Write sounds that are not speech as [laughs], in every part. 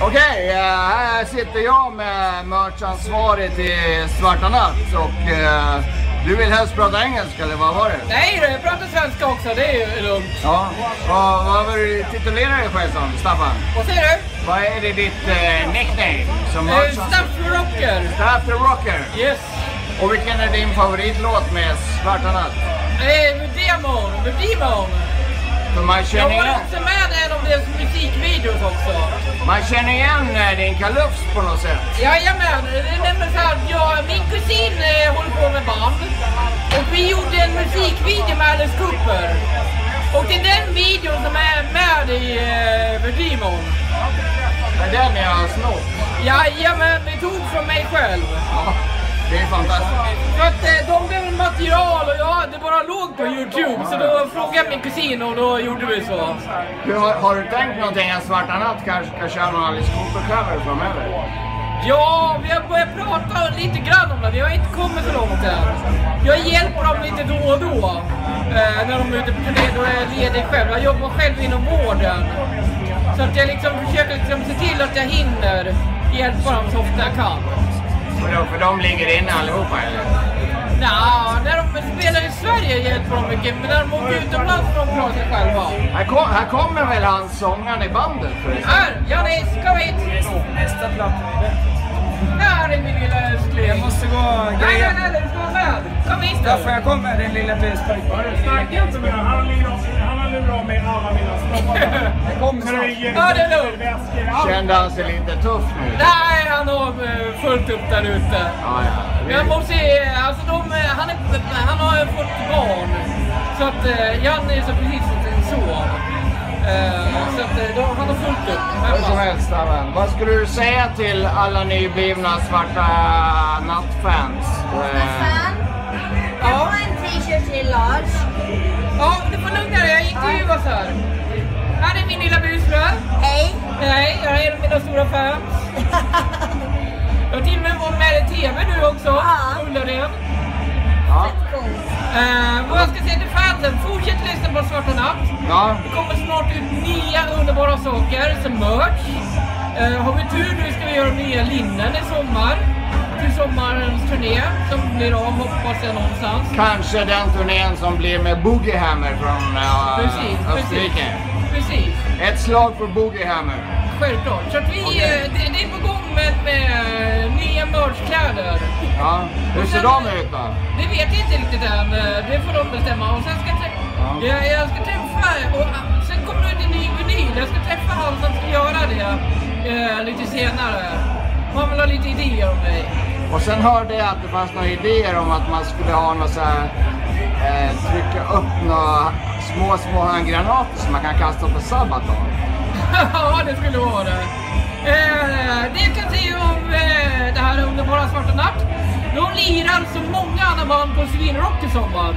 Okej, eh, här sitter jag med merchansvarig till Svarta Natt och eh, du vill helst prata engelska eller vad var det? Nej jag pratar svenska också, det är ju lugnt. Ja, vad, vad var du titulerar dig själv som, Staffan? Vad säger du? Vad är det ditt eh, nickname som Eh? Staff Rocker. Staff the Rocker. Yes. Och vilken är din favoritlåt med Svarta Natt? Eh, Demon, Demon. För man känner igen, deras musikvideos också. man känner igen eh, din kalufs på något sätt. Jajamän, det är nämligen så att jag, min kusin eh, håller på med band. Och vi gjorde en musikvideo med Alice Cooper. Och det är den videon som är med i eh, Demon. Det är den jag har snott. Jajamän, det tog från mig själv. Ja, det är fantastiskt. För att eh, de behöver material och jag, det bara låg på Youtube. Så då frågade jag min kusin och då gjorde vi så. Du, har, har du tänkt någonting att Svarta Natt kanske ska köra någon Alice Cooper-cover framöver? Ja, vi har börjat prata lite grann om det. Vi har inte kommit så långt än. Jag hjälper dem lite då och då. Eh, när de är ute på turné, då är jag ledig själv. Jag jobbar själv inom vården. Så att jag liksom försöker liksom se till att jag hinner hjälpa dem så ofta jag kan. För de, för de ligger inne allihopa eller? Nja, när de spelar i Sverige hjälper de mycket, men när de åker utomlands får de klara sig själva. Här, kom, här kommer väl han sångaren i bandet förresten? Här, Janis, kom hit! Nästa platta. Är min lilla älskling. Jag måste gå och Nej, nej, greja. nej, du ska vara med. Kom hit Där får nu. jag komma din lilla buspojk. Snacka inte med honom. Han har lurat- mig alla mina snoppar. Jag kommer snart. Ja, det är lugnt. Kände han sig lite tuff nu? Nej, han har eh, fullt upp där ute. Ja, ja. Jag måste se, alltså de, eh, han, är, han har fått barn. Så att eh, Janne är så precis som sin son. Eh, så att eh, han har fullt upp Hur som helst Staffan, vad skulle du säga till alla nyblivna Svarta Natt-fans? Eh, Fan, jag Ja. får en t-shirt till Lars. Ja, du får lugna dig, jag intervjuas här. Här är min lilla busfrö. Hej. Nej, jag är en av mina stora fans. [laughs] Jag har till och med varit med i TV nu också. Ja. Ullared. ja. Coolt. Fortsätt lyssna på Svarta Natt. ja. Det kommer snart ut nya underbara saker som merch. Eh, har vi tur nu ska vi göra nya linnen i sommar. Till sommarens turné som blir av hoppas jag någonstans. Kanske den turnén som blir med Boogiehammer från uh, Precis, precis. Österrike. Precis, Ett slag för Boogiehammer. självklart. Så att vi, Okej. eh, det, det är på gång med, med nya merchkläder. Ja. Hur ser de ut då? Det vet jag inte riktigt än. Eh, Det får de bestämma. Och sen ska Ja. jag, jag ska träffa... Och, ah, sen kommer det ut en ny vinyl. Jag ska träffa han som ska göra det eh, lite senare. Han vill ha lite idéer om mig. Och sen hörde jag att det fanns några idéer om att man skulle ha något så här, eh, trycka upp några små, små handgranater som man kan kasta på Sabaton. Ja, [laughs] det skulle vara det. Eh, det jag kan säga om eh, det här underbara Svarta Natt. De lirar så många andra band på Svinrock i sommar.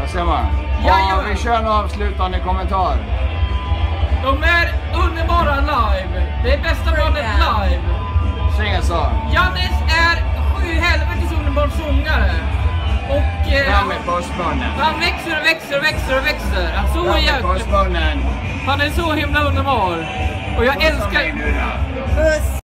Där ser man. Jajamän. Och vi kör en avslutande kommentar. De är underbara live. Det är bästa bandet live. Sing en sång. Jannis är sju helvetes underbar sångare. Och eh, Fram med pussmunnen. han växer och växer och växer och växer. Han, är så Fram med jäkla, pussmunnen. han är så himla underbar. Och jag Pussa älskar... Puss.